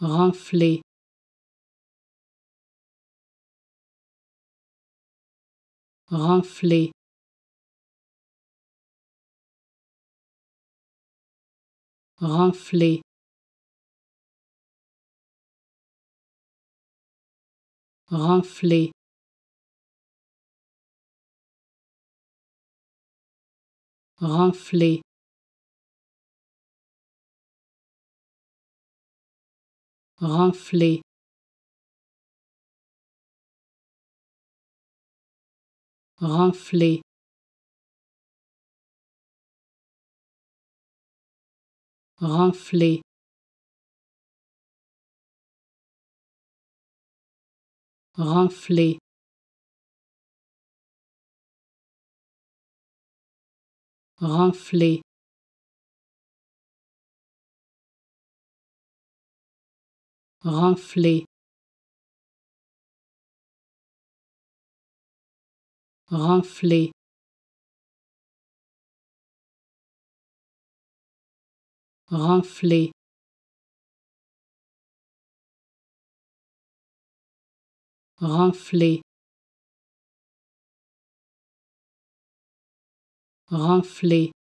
renfler renfler renfler renfler renfler renflé. Renflé. Renflé. Renflé. Renflé. Renfler renfler renfler renfler renfler